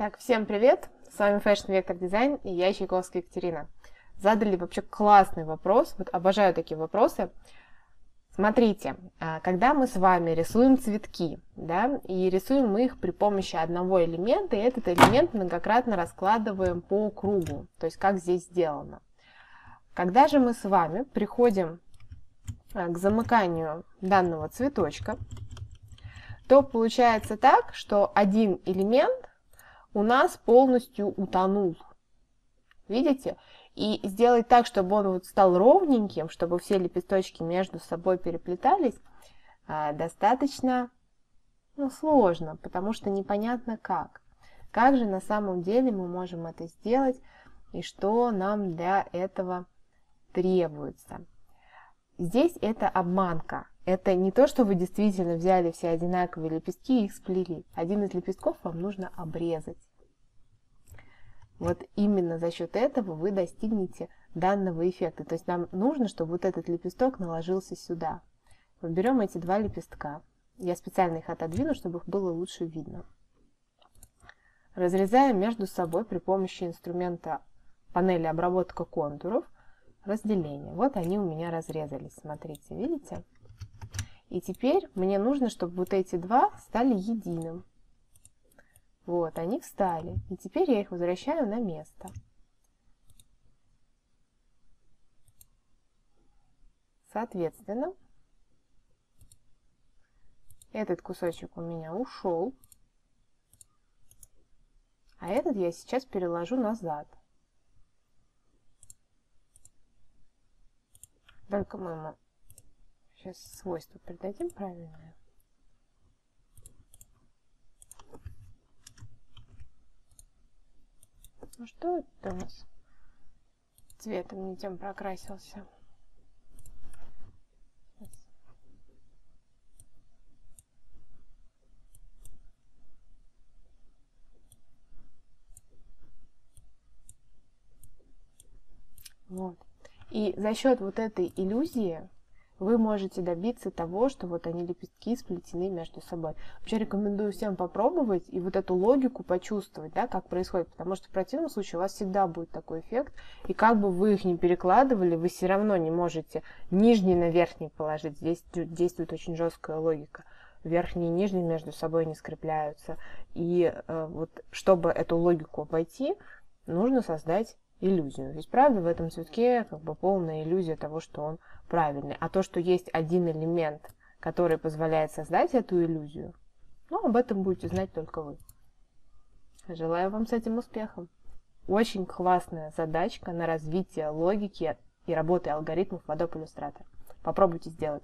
Так, всем привет! С вами Fashion Vector Design и я Чайковская Екатерина. Задали вообще классный вопрос, вот обожаю такие вопросы. Смотрите, а, когда мы с вами рисуем цветки, да, и рисуем мы их при помощи одного элемента, и этот элемент многократно раскладываем по кругу, то есть как здесь сделано. Когда же мы с вами приходим а, к замыканию данного цветочка, то получается так, что один элемент у нас полностью утонул. Видите? И сделать так, чтобы он вот стал ровненьким, чтобы все лепесточки между собой переплетались, а, достаточно ну, сложно, потому что непонятно как. Как же на самом деле мы можем это сделать и что нам для этого требуется. Здесь это обманка. Это не то, что вы действительно взяли все одинаковые лепестки и их сплели. Один из лепестков вам нужно обрезать. Вот именно за счет этого вы достигнете данного эффекта. То есть нам нужно, чтобы вот этот лепесток наложился сюда. Мы берем эти два лепестка. Я специально их отодвину, чтобы их было лучше видно. Разрезаем между собой при помощи инструмента панели обработка контуров разделение. Вот они у меня разрезались. Смотрите, видите? И теперь мне нужно, чтобы вот эти два стали единым. Вот, они встали. И теперь я их возвращаю на место. Соответственно, этот кусочек у меня ушел. А этот я сейчас переложу назад. Только мы ему сейчас свойства придадим правильное. Ну что это у нас? Цветом не тем прокрасился. Вот. И за счет вот этой иллюзии вы можете добиться того, что вот они лепестки сплетены между собой. Вообще рекомендую всем попробовать и вот эту логику почувствовать, да, как происходит, потому что в противном случае у вас всегда будет такой эффект, и как бы вы их не перекладывали, вы все равно не можете нижний на верхний положить. Здесь действует очень жесткая логика. Верхний и нижний между собой не скрепляются. И э, вот чтобы эту логику обойти, нужно создать иллюзию. Ведь правда в этом цветке как бы полная иллюзия того, что он правильный. А то, что есть один элемент, который позволяет создать эту иллюзию, ну, об этом будете знать только вы. Желаю вам с этим успехом. Очень классная задачка на развитие логики и работы алгоритмов в Adobe Illustrator. Попробуйте сделать.